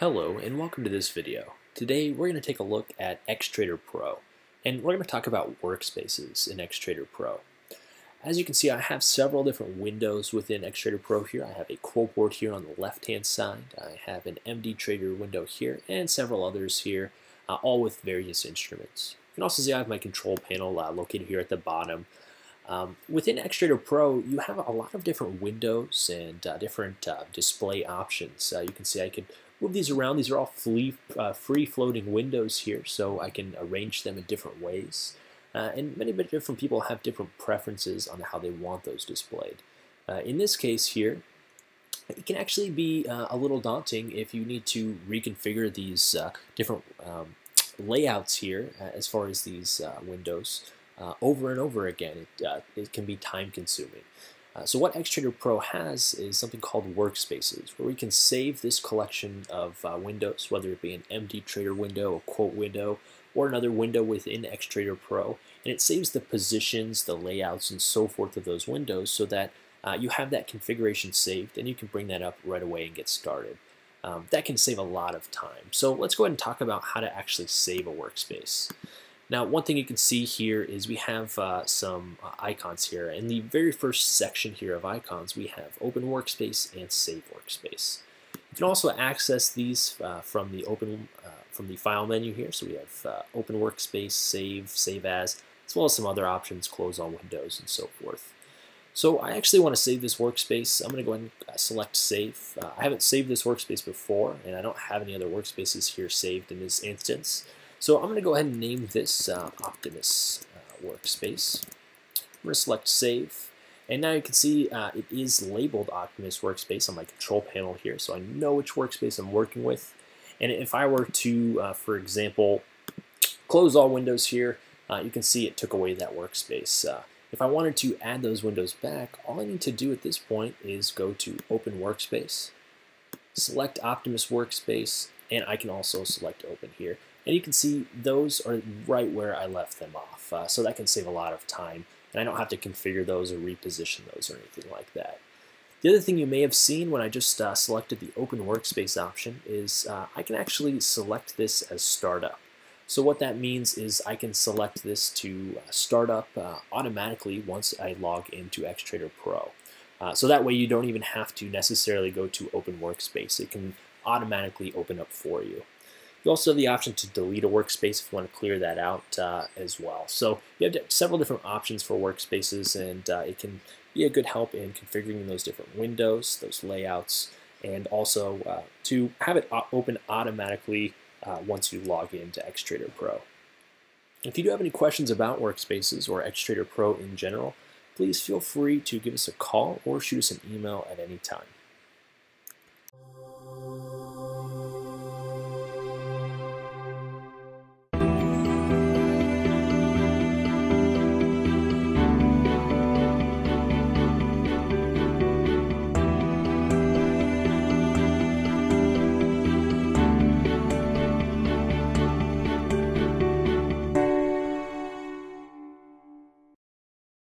Hello and welcome to this video. Today we're going to take a look at Xtrader Pro and we're going to talk about workspaces in Xtrader Pro. As you can see I have several different windows within Xtrader Pro here. I have a quote board here on the left hand side. I have an MD Trader window here and several others here uh, all with various instruments. You can also see I have my control panel uh, located here at the bottom. Um, within Xtrader Pro, you have a lot of different windows and uh, different uh, display options. Uh, you can see I can move these around. These are all free, uh, free floating windows here, so I can arrange them in different ways. Uh, and many different people have different preferences on how they want those displayed. Uh, in this case here, it can actually be uh, a little daunting if you need to reconfigure these uh, different um, layouts here uh, as far as these windows over and over again. It, it can be time consuming. Uh, so what Xtrader Pro has is something called workspaces, where we can save this collection of uh, windows, whether it be an MD Trader window, a quote window, or another window within Xtrader Pro, and it saves the positions, the layouts, and so forth of those windows so that uh, you have that configuration saved and you can bring that up right away and get started. Um, that can save a lot of time. So let's go ahead and talk about how to actually save a workspace. Now, one thing you can see here is we have uh, some uh, icons here. In the very first section here of icons, we have Open Workspace and Save Workspace. You can also access these uh, from the open uh, from the File menu here. So we have uh, Open Workspace, Save, Save As, as well as some other options, Close All Windows, and so forth. So I actually want to save this workspace. I'm going to go ahead and uh, select Save. I haven't saved this workspace before, and I don't have any other workspaces here saved in this instance. So I'm going to go ahead and name this uh, Optimus uh, workspace. I'm going to select Save. And now you can see uh, it is labeled Optimus Workspace on my control panel here, so I know which workspace I'm working with. And if I were to, uh, for example, close all windows here, uh, you can see it took away that workspace. Uh, if I wanted to add those windows back, all I need to do at this point is go to Open Workspace, select Optimus Workspace, and I can also select Open here. And you can see those are right where I left them off. Uh, so that can save a lot of time. And I don't have to configure those or reposition those or anything like that. The other thing you may have seen when I just uh, selected the Open Workspace option is uh, I can actually select this as Startup. So what that means is I can select this to uh, start up uh, automatically once I log into Xtrader Pro. Uh, so that way you don't even have to necessarily go to Open Workspace. It can automatically open up for you. You also have the option to delete a workspace if you want to clear that out uh, as well. So you have several different options for workspaces and uh, it can be a good help in configuring those different windows, those layouts, and also uh, to have it open automatically uh, once you log into Xtrader Pro. If you do have any questions about workspaces or Xtrader Pro in general, please feel free to give us a call or shoot us an email at any time.